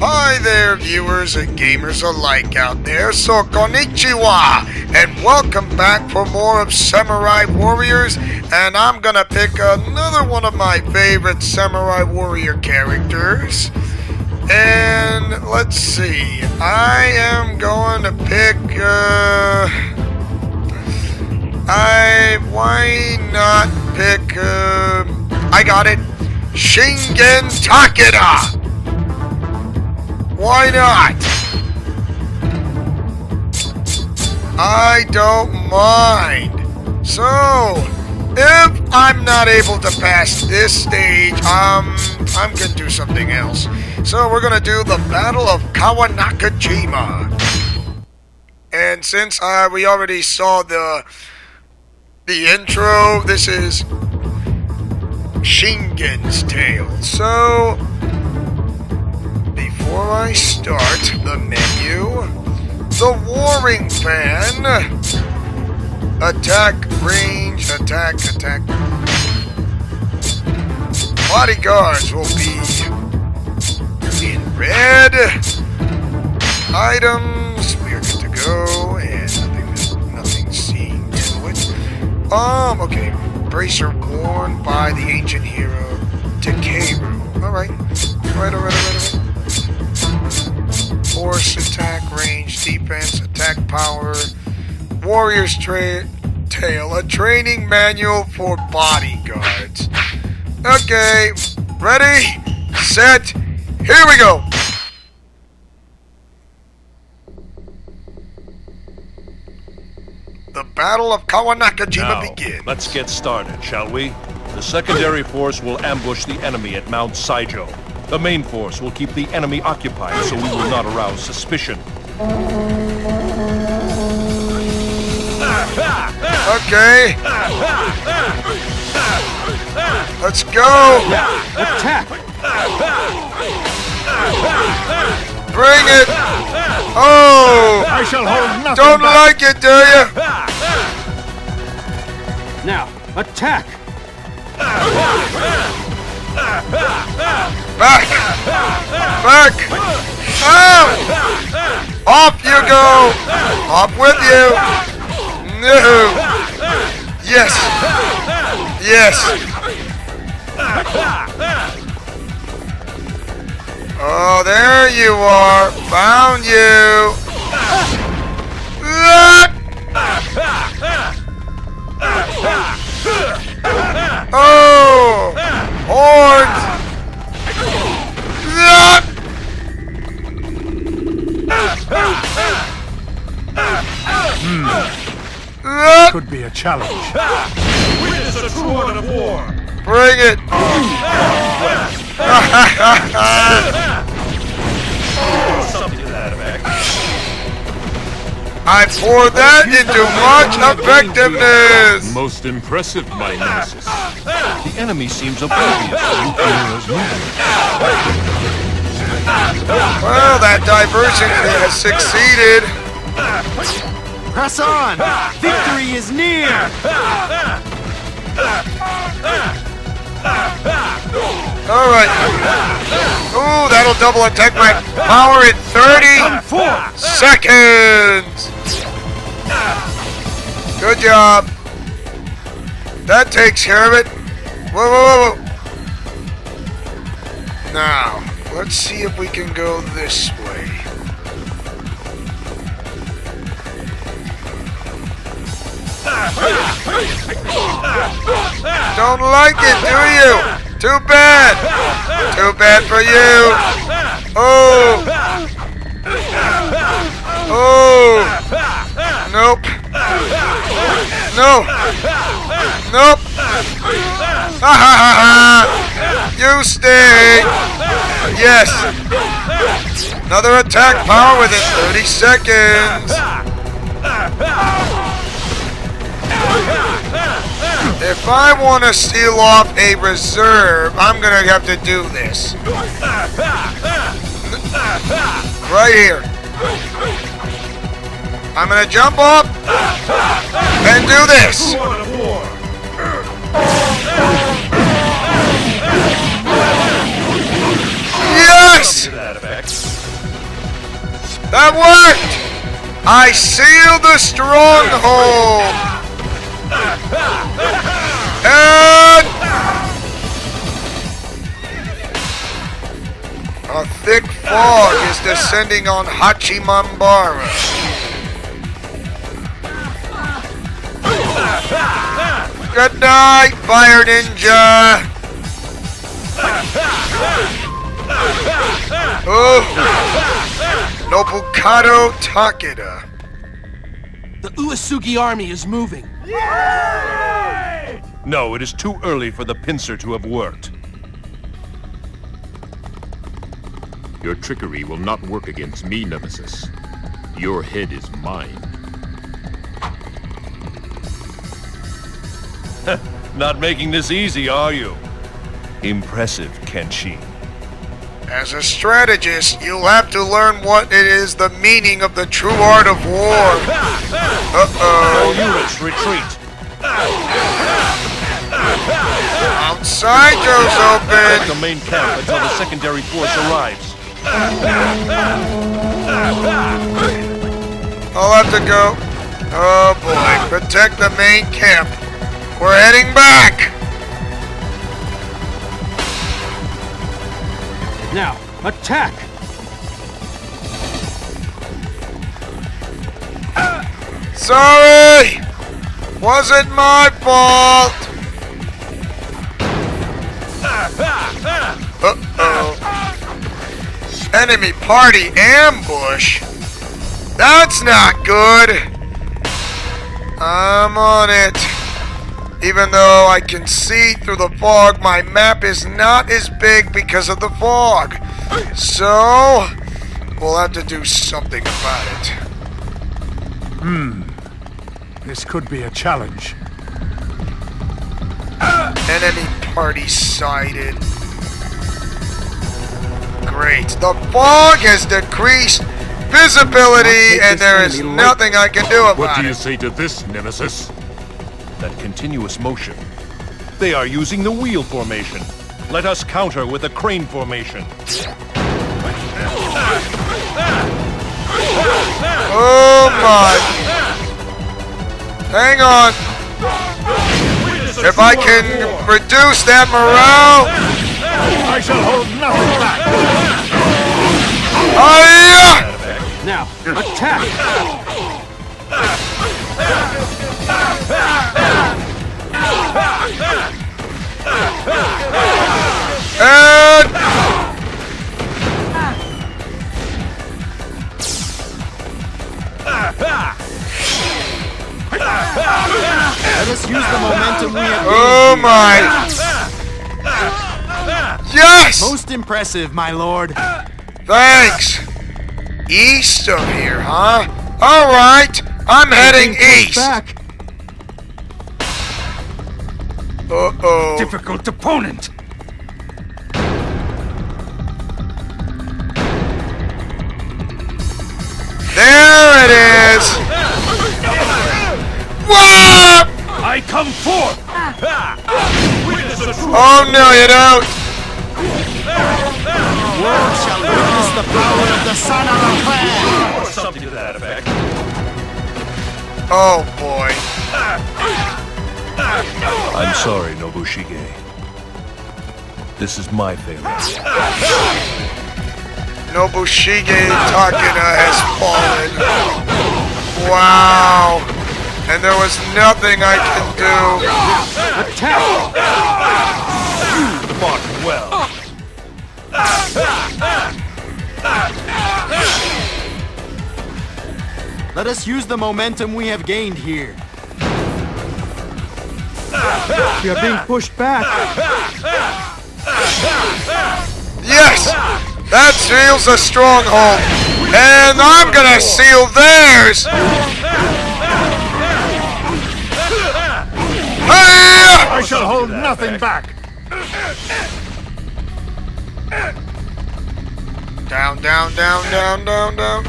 Hi there, viewers and gamers alike out there. So, konnichiwa, and welcome back for more of Samurai Warriors. And I'm gonna pick another one of my favorite Samurai Warrior characters. And let's see, I am going to pick. Uh, I why not pick? Uh, I got it, Shingen Takeda. Why not? I don't mind. So, if I'm not able to pass this stage, um, I'm gonna do something else. So we're gonna do the Battle of Kawanakajima. And since uh, we already saw the the intro, this is Shingen's tale. So before I start the menu, the Warring Fan, attack, range, attack, attack. Bodyguards will be in red. Items, we're good to go, and nothing, nothing seen to it. Um, okay. Bracer worn by the ancient hero Takeru. Alright. Alright, alright, alright, alright force, attack, range, defense, attack power, warrior's tra tale, a training manual for bodyguards. Okay, ready, set, here we go. The Battle of Kawanakajima now, begins. Let's get started, shall we? The secondary force will ambush the enemy at Mount Saijo. The main force will keep the enemy occupied so we will not arouse suspicion. Okay. Let's go. Attack! Bring it. Oh. I shall hold nothing Don't back. like it, do you? Now, attack! Back! Back! Oh! Off you go! Off with you! No! Yes! Yes! Oh, there you are! Found you! Ah! Challenge. Ah! Witness a true art of war! Bring it! Something to that effect. I poured that into much effectiveness! Most impressive, my nemesis. The enemy seems oblivious to Yukimura's movement. Well, that diversion has succeeded. Press on! Victory is near! Alright. Ooh, that'll double attack my power in 30 seconds! Good job. That takes care of it. Whoa, whoa, whoa. Now, let's see if we can go this Don't like it, do you? Too bad. Too bad for you. Oh. Oh. Nope. No. Nope. Ha ha ha ha. You stay. Yes. Another attack power within 30 seconds. If I want to steal off a reserve, I'm going to have to do this. Right here. I'm going to jump up and do this. Yes! That worked! I sealed the stronghold! And... A thick fog is descending on Hachimambara. Good night, Fire Ninja! Oh! Nobukado Takeda. The Uesugi army is moving. No, it is too early for the pincer to have worked. Your trickery will not work against me, Nemesis. Your head is mine. Not making this easy, are you? Impressive, Kenshin. As a strategist, you'll have to learn what it is the meaning of the true art of war. Uh-oh. units, retreat. Outside goes Protect the main camp until the secondary force arrives. I'll have to go. Oh boy. Protect the main camp. We're heading back. Now, attack! Sorry. Wasn't my fault. Uh-oh. Enemy party ambush? That's not good. I'm on it. Even though I can see through the fog, my map is not as big because of the fog. So, we'll have to do something about it. Hmm. This could be a challenge. Enemy party sighted. Great. The fog has decreased visibility, and there is nothing I can do about it. What do you it. say to this, Nemesis? That continuous motion. They are using the wheel formation. Let us counter with the crane formation. Oh my. Hang on. If I can reduce that morale. I shall hold nothing back! Hiya! Now, attack! And Let us use the momentum we have oh my. Yes! Most impressive, my lord. Thanks. East of here, huh? All right. I'm heading east. Back. Uh-oh. Difficult opponent. There it is. Whoa! I come forth! Oh no, you don't. The power of the Sanada clan. Or something to that effect. Oh boy. I'm sorry, Nobushige. This is my failure. Nobushige Takeda has fallen. Wow. And there was nothing I can do. Attack! Mark well. Ah, ah, ah. Let us use the momentum we have gained here. We are being pushed back. Yes! That seals a stronghold. And I'm gonna seal theirs! Ah! I shall hold nothing back. Down, down, down, down, down, down.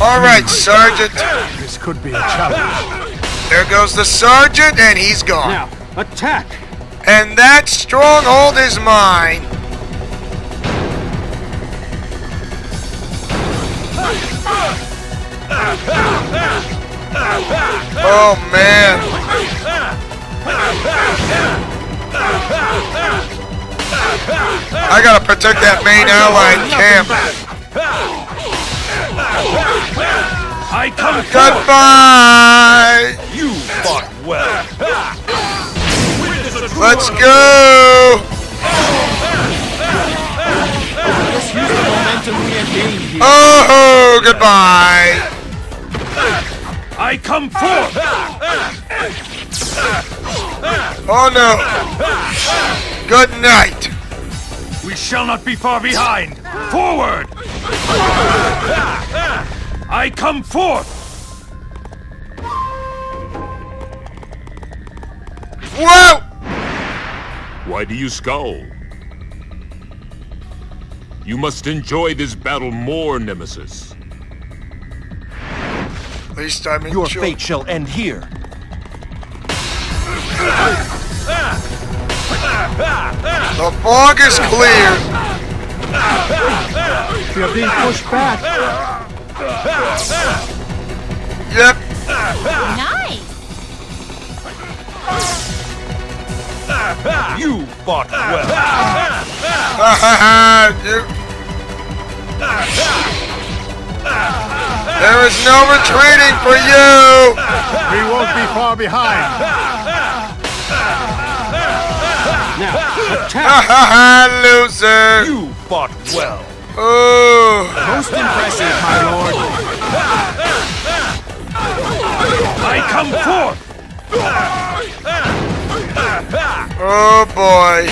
All right, Sergeant. This could be a challenge. There goes the Sergeant, and he's gone. Now, attack! And that stronghold is mine. Oh, man. I gotta protect that main allied camp. I come Goodbye! You fought well. Let's go! Let's use the momentum we have gained here. Oh, goodbye! I come forth. Oh no! Good night! We shall not be far behind. Forward. I come forth. Whoa! Why do you scowl? You must enjoy this battle more, Nemesis. At least I'm Your fate shall end here. The fog is clear. We are being pushed back. Yep. Nice. You fought well. You- There is no retreating for you! We won't be far behind. Now, attack. Loser! You fought well. Oh, Most impressive, my lord. I come forth. oh boy.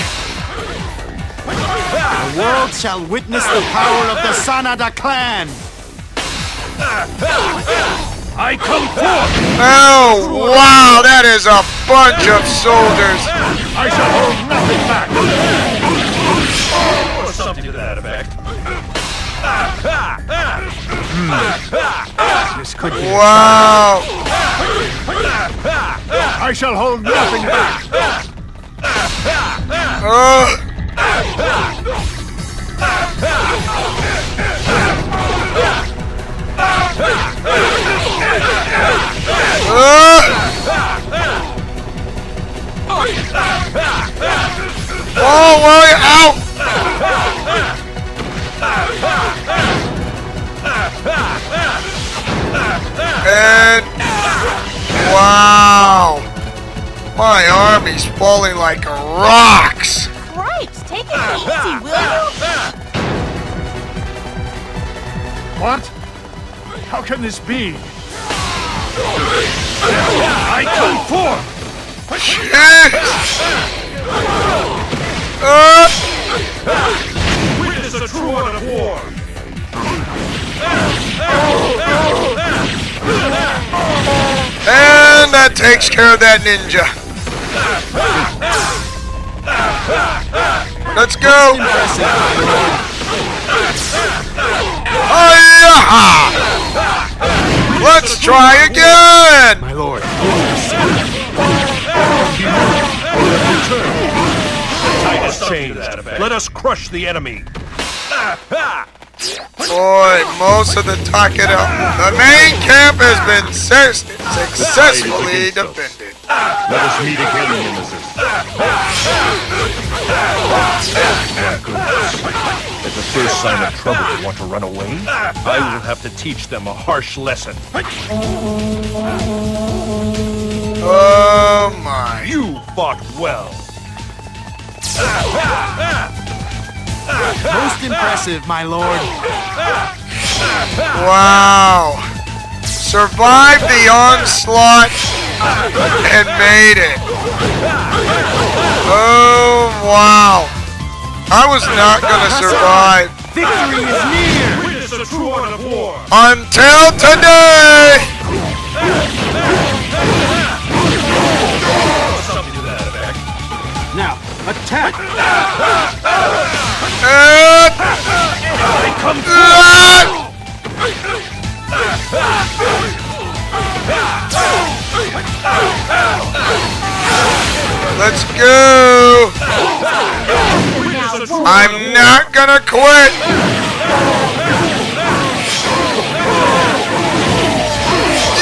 The world shall witness the power of the Sanada clan. I come forth. Oh, wow, that is a bunch of soldiers. I shall hold nothing back. Or something to that effect. This could be. Wow. I shall hold nothing back. Uh, Oh, oh, way out! And wow, my army's falling like rocks. Cripes, take it easy, will you? What? How can this be? I come forth. Jeez. Uh, Witness a true art of war. and that takes care of that ninja. Let's go. Hi-ya! Let's try again. My lord. Tide has changed. Let us crush the enemy. Boy, most of the Takeda, the main camp has been su- successfully defended. Let us meet again, Nemesis. At the first sign of trouble, they want to run away. I will have to teach them a harsh lesson. Oh my. You fought well. Most impressive, my lord. Wow. Survived the onslaught and made it. Oh, wow. I was not going to survive Victory is near. Witness a true art of war. until today. Something to that effect. Now, attack. And I come that. Let's go. I'm not gonna quit.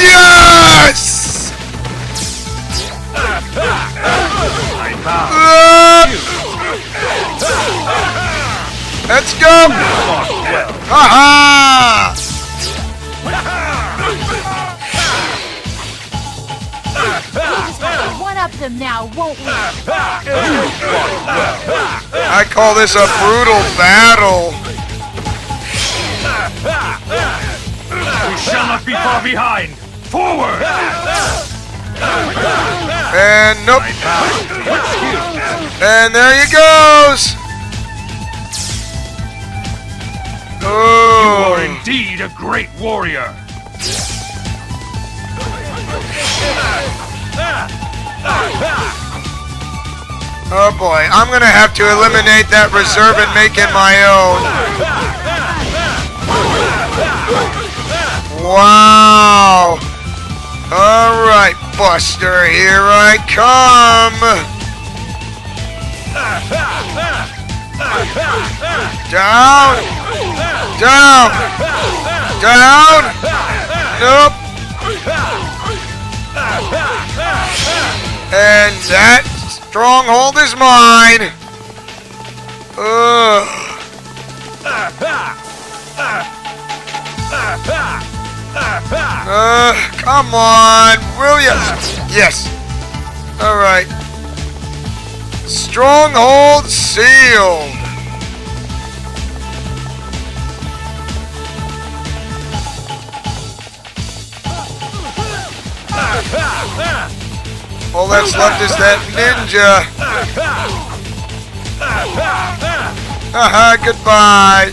Yes! Let's go! Ha them now, won't we? I call this a brutal battle. We shall not be far behind! Forward! And nope. And there he goes. You are Oh, indeed a great warrior! Oh boy. I'm to have to eliminate that reserve and make it my own. Wow. All right, Buster, here I come. Down. Down. Down. Nope. And that stronghold is mine. Ugh. Uh, come on, will ya? Yes. All right. Stronghold sealed. All that's left is that ninja. Haha, goodbye.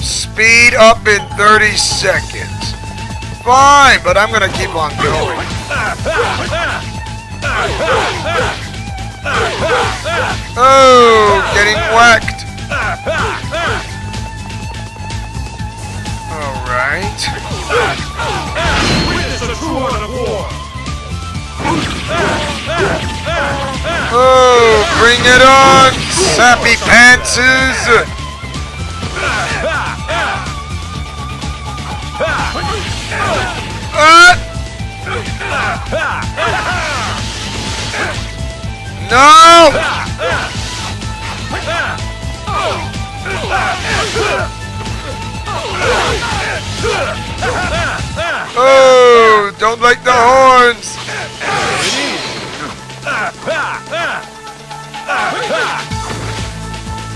Speed up in 30 seconds. Fine, but I'm gonna keep on going. Oh, getting whacked. Right. Oh, bring it on, sappy pantses. Ah! No! Oh, don't like the horns.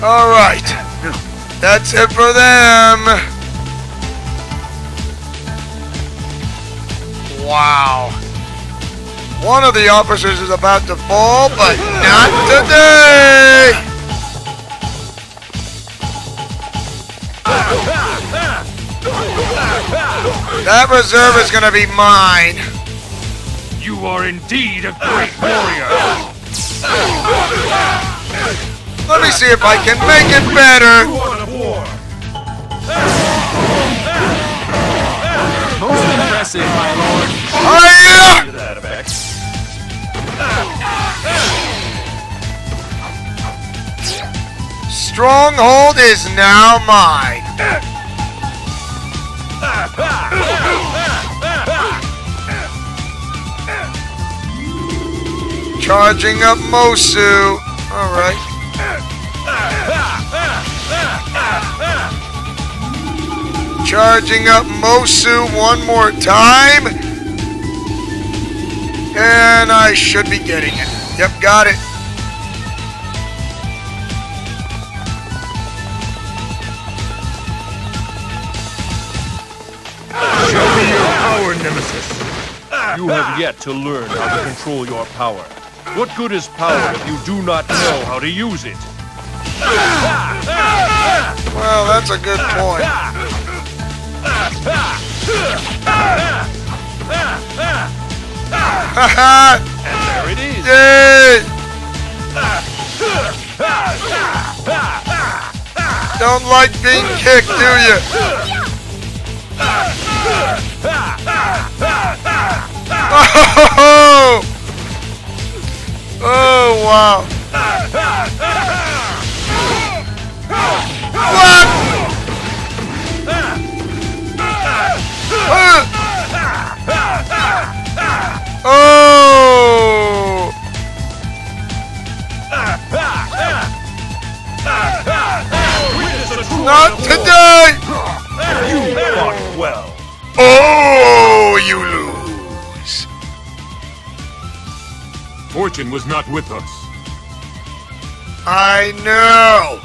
All right. That's it for them. Wow. One of the officers is about to fall, but not today. That reserve is going to be mine. You are indeed a great warrior! Let me see if I can make it better. Most impressive, my lord. Hiya! That. Stronghold is now mine. Charging up Musou. All right. Charging up Musou one more time. And I should be getting it. Yep, got it. Show me your power Nemesis! You have yet to learn how to control your power. What good is power if you do not know how to use it? Well, that's a good point. Haha! There it is! Yay! Don't like being kicked, do you? Oh! Oh, wow. What? Oh! Not today! You fought well. Oh! Fortune was not with us. I know.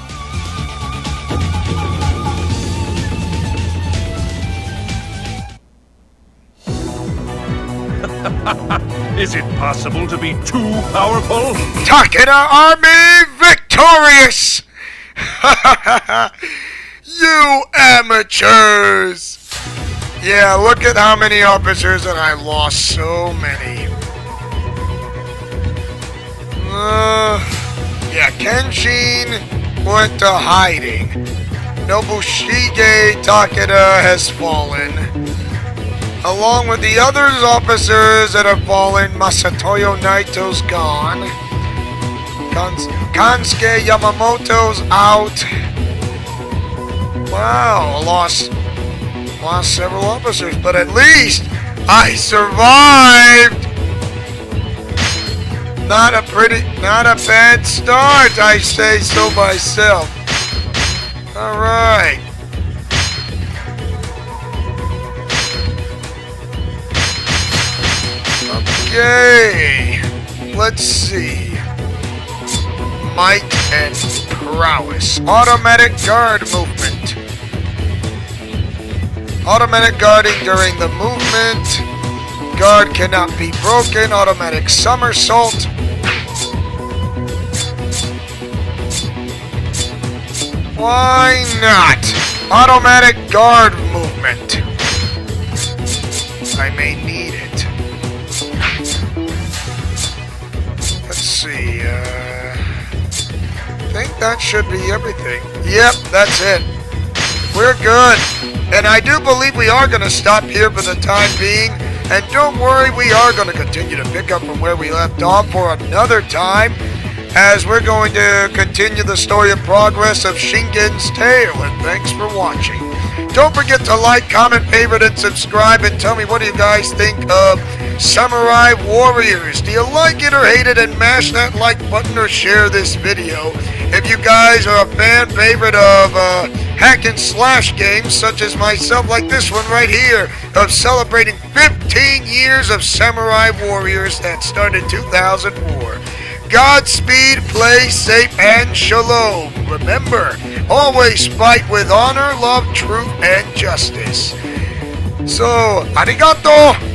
Is it possible to be too powerful? Takeda Army victorious! you amateurs! Yeah, look at how many officers and I lost so many. Uh, yeah, Kenshin went to hiding. Nobushige Takeda has fallen. Along with the other officers that have fallen, Masatoyo Naito's gone. Kans- Kansuke Yamamoto's out. Wow, lost lost several officers, but at least I survived. Not a pretty, not a bad start, I say so myself. All right. Okay. Let's see. Might and prowess. Automatic guard movement. Automatic guarding during the movement. Guard cannot be broken. Automatic somersault. Why not? Automatic guard movement. I may need it. Let's see. Uh, I think that should be everything. Yep, that's it. We're good. And I do believe we are going to stop here for the time being. And don't worry, we are going to continue to pick up from where we left off for another time. As we're going to continue the story of progress of Shingen's Tale. And thanks for watching. Don't forget to like, comment, favorite, and subscribe. And tell me what do you guys think of Samurai Warriors? Do you like it or hate it? And mash that like button or share this video. If you guys are a fan favorite of uh, hack and slash games, such as myself, like this one right here, of celebrating 15 years of Samurai Warriors that started 2004. Godspeed, play safe, and shalom. Remember, always fight with honor, love, truth, and justice. So, arigato!